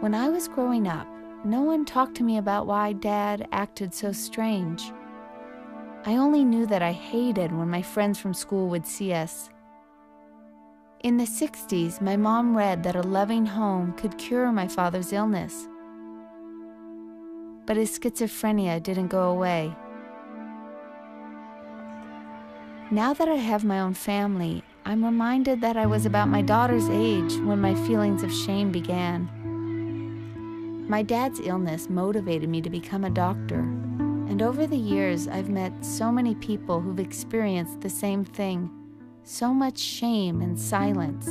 When I was growing up, no one talked to me about why Dad acted so strange. I only knew that I hated when my friends from school would see us. In the 60s, my mom read that a loving home could cure my father's illness. But his schizophrenia didn't go away. Now that I have my own family, I'm reminded that I was about my daughter's age when my feelings of shame began. My dad's illness motivated me to become a doctor, and over the years, I've met so many people who've experienced the same thing so much shame and silence.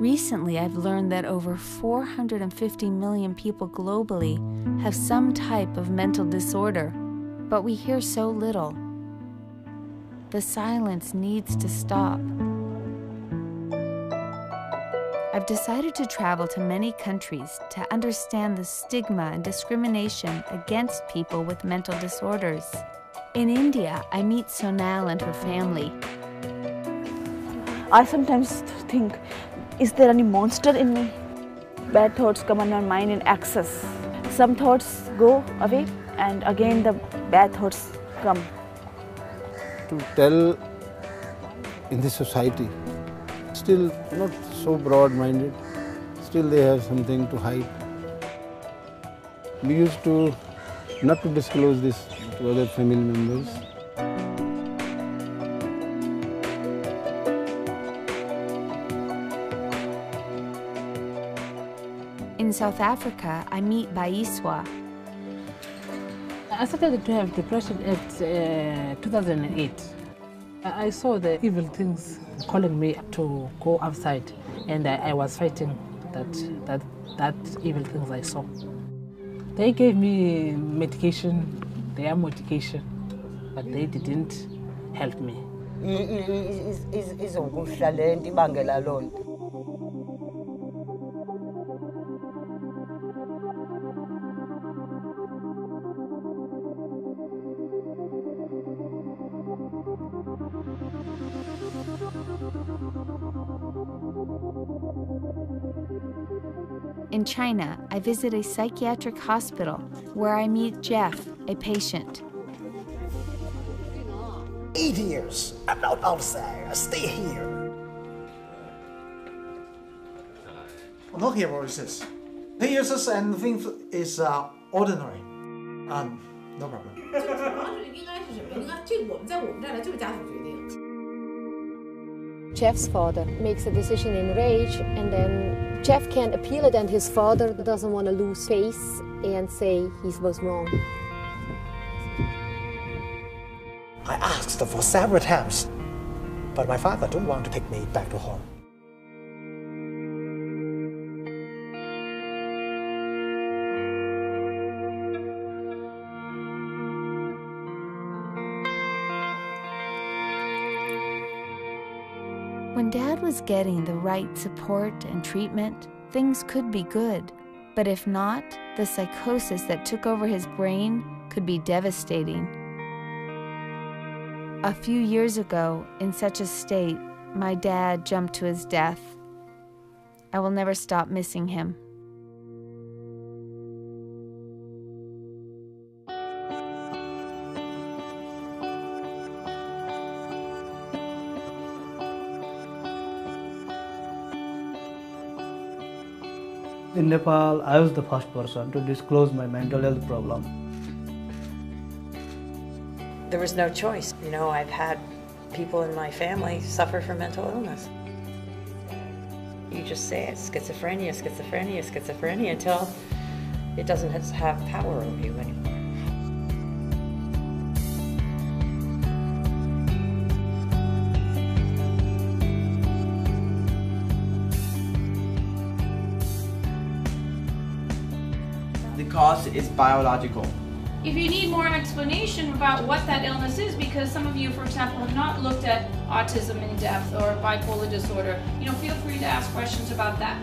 Recently, I've learned that over 450 million people globally have some type of mental disorder, but we hear so little. The silence needs to stop. I've decided to travel to many countries to understand the stigma and discrimination against people with mental disorders. In India, I meet Sonal and her family. I sometimes think, is there any monster in me? Bad thoughts come on my mind in excess. Some thoughts go away, and again the bad thoughts come. To tell in this society, still not so broad-minded, still they have something to hide. We used to not to disclose this to other family members. In South Africa, I meet Baiswa. I started to have depression at uh, 2008. I saw the evil things calling me to go outside, and I, I was fighting that, that, that evil things I saw. They gave me medication, their medication, but they didn't help me. In China, I visit a psychiatric hospital where I meet Jeff, a patient. Eight years. I'm not outside. I stay here. No hear voices. Hears and things is uh, ordinary. Um, no problem. Jeff's father makes a decision in rage, and then Jeff can't appeal it, and his father doesn't want to lose face and say he was wrong. I asked for several times, but my father don't want to take me back to home. When Dad was getting the right support and treatment, things could be good. But if not, the psychosis that took over his brain could be devastating. A few years ago, in such a state, my dad jumped to his death. I will never stop missing him. In Nepal, I was the first person to disclose my mental health problem. There was no choice. You know, I've had people in my family suffer from mental illness. You just say it schizophrenia, schizophrenia, schizophrenia until it doesn't have power over you anymore. Cause is biological. If you need more explanation about what that illness is, because some of you, for example, have not looked at autism in depth or bipolar disorder, you know, feel free to ask questions about that.